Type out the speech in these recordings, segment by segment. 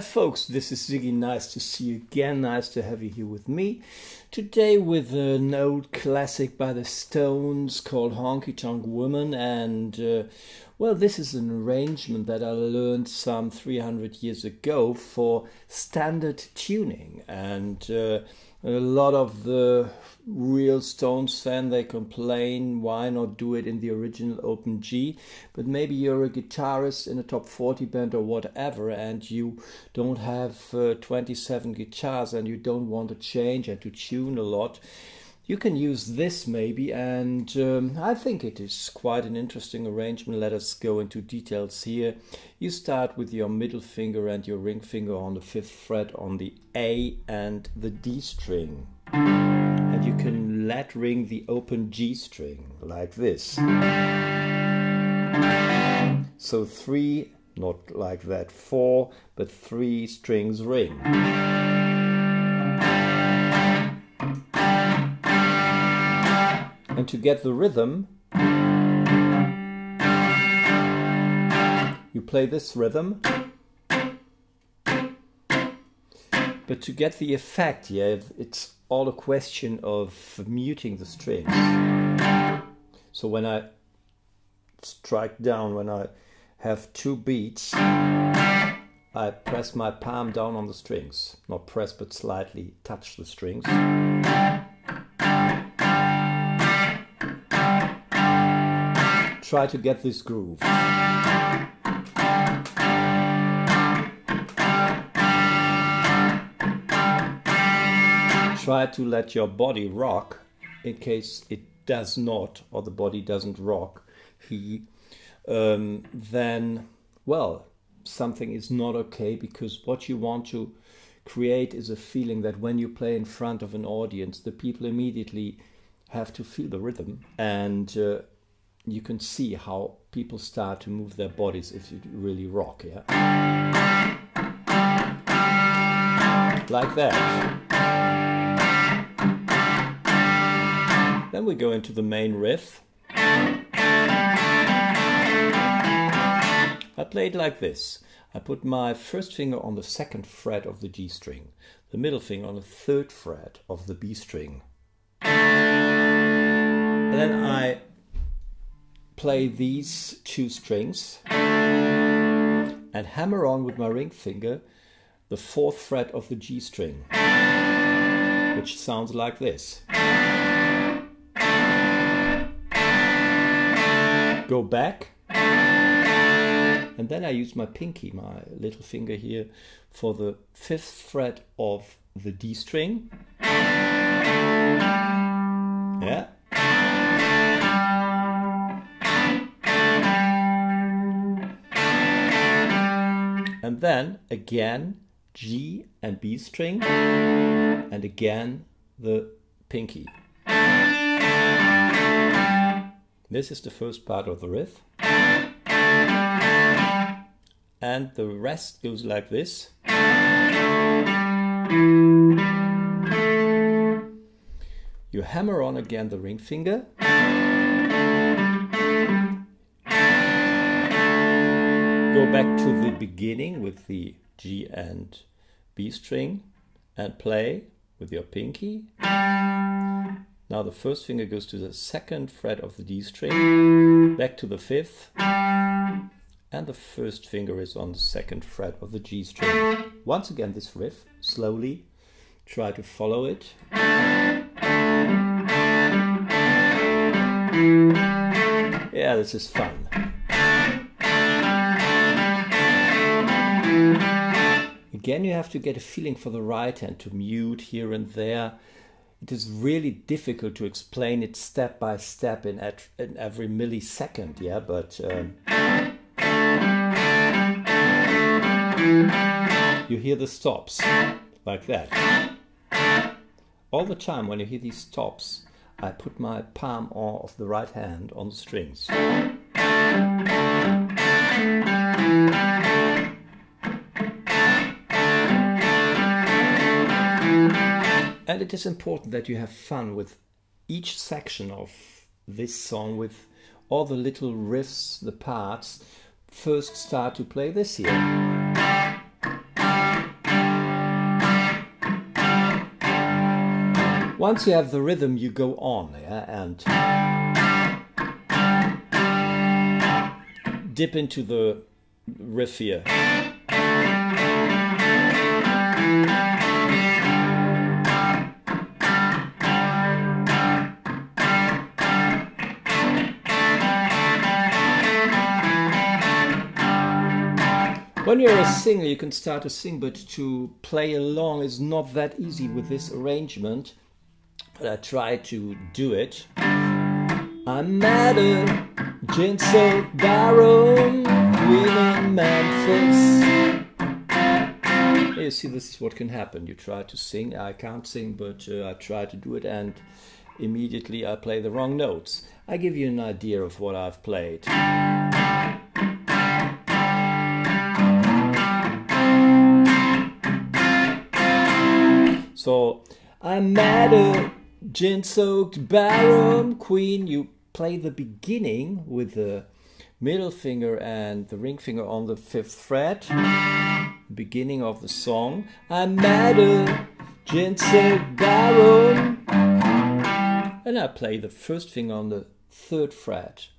Hi folks, this is Siggi. Nice to see you again. Nice to have you here with me. Today with an old classic by the Stones called Honky Tonk Woman. And uh, well, this is an arrangement that I learned some 300 years ago for standard tuning. And uh, a lot of the real Stones fan they complain why not do it in the original open G but maybe you're a guitarist in a top 40 band or whatever and you don't have uh, 27 guitars and you don't want to change and to tune a lot you can use this maybe and um, I think it is quite an interesting arrangement. Let us go into details here. You start with your middle finger and your ring finger on the fifth fret on the A and the D string. And you can let ring the open G string like this. So three, not like that, four, but three strings ring. And to get the rhythm, you play this rhythm. But to get the effect, yeah, it's all a question of muting the strings. So when I strike down, when I have two beats, I press my palm down on the strings. Not press, but slightly touch the strings. Try to get this groove. Try to let your body rock in case it does not or the body doesn't rock. He, um, then, well, something is not okay because what you want to create is a feeling that when you play in front of an audience, the people immediately have to feel the rhythm and uh, you can see how people start to move their bodies if you really rock, yeah? Like that. Then we go into the main riff. I play it like this. I put my first finger on the second fret of the G string, the middle finger on the third fret of the B string. And then I play these two strings and hammer on with my ring finger the fourth fret of the G string, which sounds like this. Go back, and then I use my pinky, my little finger here, for the fifth fret of the D string. Yeah. And then again G and B string and again the pinky. This is the first part of the riff. And the rest goes like this. You hammer on again the ring finger. Go back to the beginning with the G and B string and play with your pinky. Now the first finger goes to the second fret of the D string, back to the fifth, and the first finger is on the second fret of the G string. Once again this riff, slowly, try to follow it. Yeah, this is fun. Again, you have to get a feeling for the right hand to mute here and there. It is really difficult to explain it step by step in, at, in every millisecond, yeah, but um, you hear the stops like that. All the time when you hear these stops, I put my palm of the right hand on the strings. and it is important that you have fun with each section of this song with all the little riffs, the parts. First start to play this here. Once you have the rhythm, you go on yeah, and dip into the riff here. When you're a singer, you can start to sing, but to play along is not that easy with this arrangement. But I try to do it. I'm at a gin soaked barroom, in Memphis. You see, this is what can happen. You try to sing, I can't sing, but uh, I try to do it, and immediately I play the wrong notes. I give you an idea of what I've played. So I'm at a gin soaked barroom queen. You play the beginning with the middle finger and the ring finger on the fifth fret. Beginning of the song. I'm at a gin soaked barroom. And I play the first finger on the third fret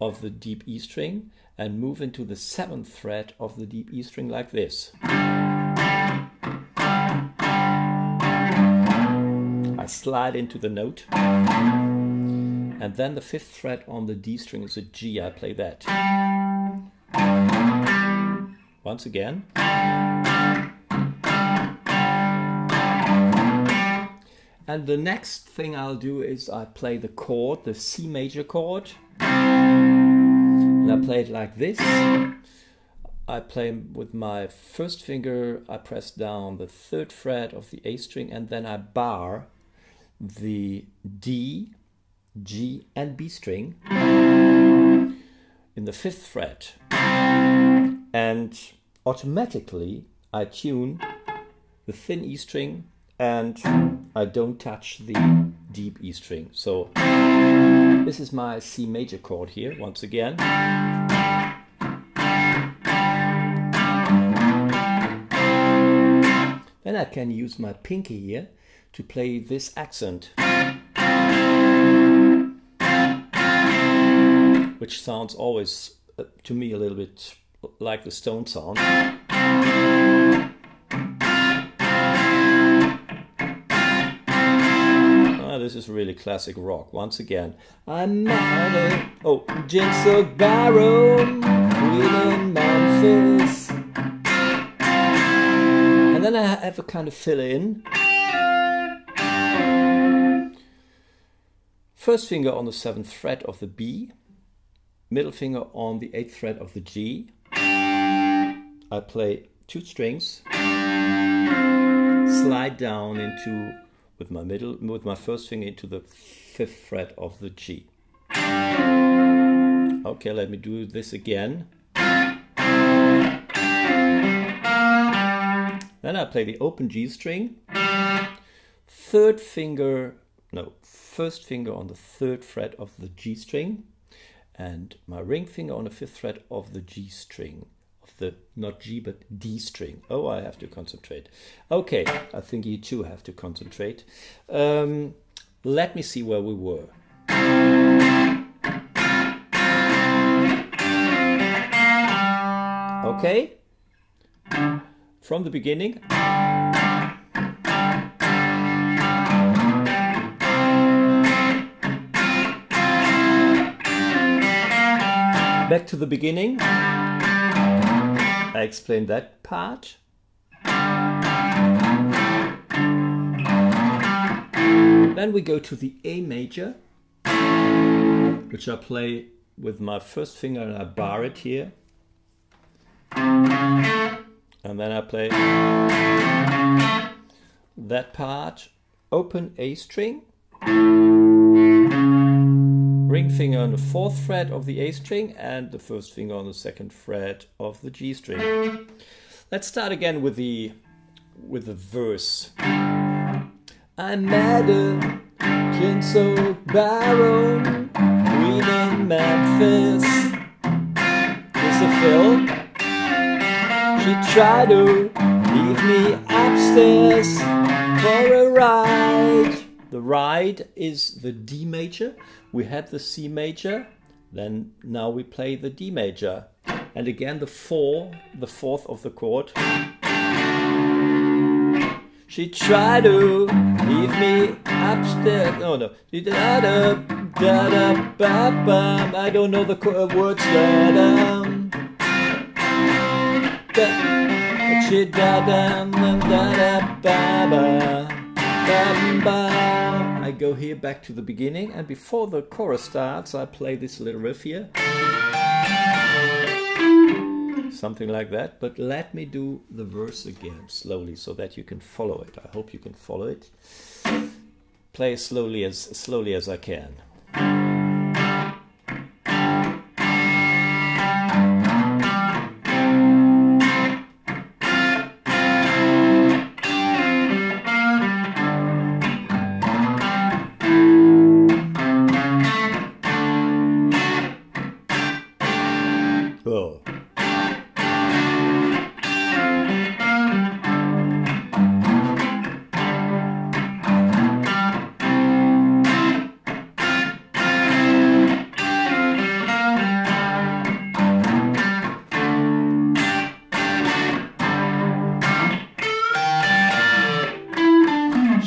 of the deep E string and move into the seventh fret of the deep E string like this. Slide into the note. And then the fifth fret on the D string is a G. I play that. Once again. And the next thing I'll do is I play the chord, the C major chord. And I play it like this. I play with my first finger, I press down the third fret of the A string and then I bar the D, G, and B string in the fifth fret, and automatically I tune the thin E string and I don't touch the deep E string. So this is my C major chord here once again. Then I can use my pinky here to play this accent. Which sounds always, uh, to me, a little bit like the Stone sound. Ah, this is really classic rock. Once again, I'm a oh gin soaked barroom, in Memphis, and then I have a kind of fill in. First finger on the seventh fret of the B, middle finger on the eighth fret of the G. I play two strings, slide down into with my middle with my first finger into the fifth fret of the G. Okay, let me do this again. Then I play the open G string, third finger, no, first finger on the third fret of the G string and my ring finger on the fifth fret of the G string of the not G but D string. Oh, I have to concentrate. Okay, I think you too have to concentrate. Um, let me see where we were. Okay, from the beginning. Back to the beginning. I explained that part. Then we go to the A major, which I play with my first finger and I bar it here. And then I play that part, open A string ring finger on the fourth fret of the A string and the first finger on the second fret of the G string. Let's start again with the with the verse. I'm a Jinso uh, Baron, Queen in Memphis. Mr. Phil, she tried to leave me upstairs for a ride. The ride is the D major. We had the C major. Then now we play the D major. And again the four, the fourth of the chord. She tried to leave me upstairs. Oh, no, no. Da da da da ba ba. I don't know the uh, words. Da da. Um, da. She da da da da ba ba ba ba. Go here back to the beginning, and before the chorus starts, I play this little riff here something like that. But let me do the verse again slowly so that you can follow it. I hope you can follow it. Play slowly as slowly as I can.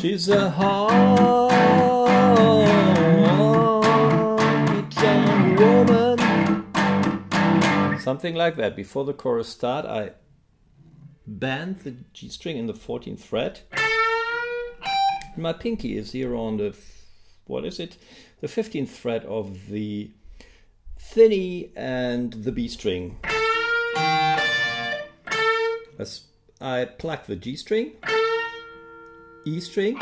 She's a honky woman. Something like that. Before the chorus start, I bend the G string in the 14th fret. My pinky is here on the, what is it? The 15th fret of the thinny and the B string. I pluck the G string, E string,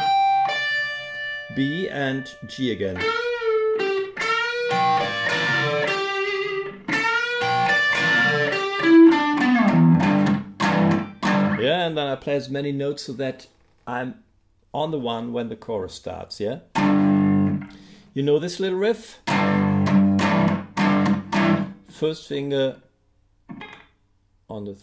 B and G again. Yeah, and then I play as many notes so that I'm on the one when the chorus starts, yeah? You know this little riff? First finger on the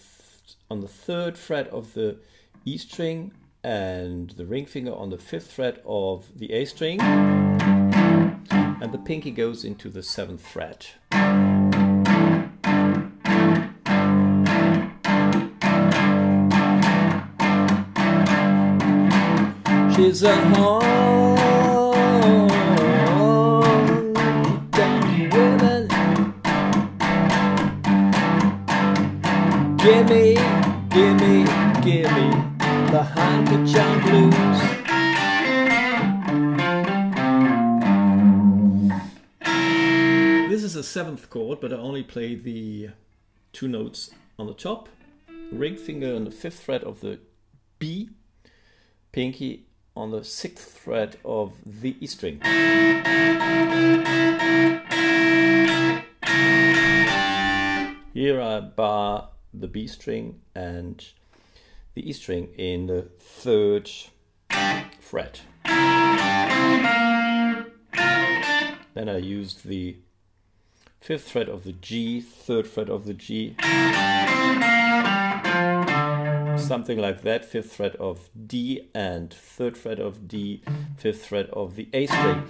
on the third fret of the E string and the ring finger on the fifth fret of the A string and the pinky goes into the seventh fret. She's a woman. Gimme, gimme, gimme the tonk blues. This is a seventh chord, but I only play the two notes on the top. Ring finger on the fifth fret of the B, pinky on the sixth fret of the E string. Here I bar the B string and the E string in the third fret. Then I used the fifth fret of the G, third fret of the G, something like that, fifth fret of D and third fret of D, fifth fret of the A string.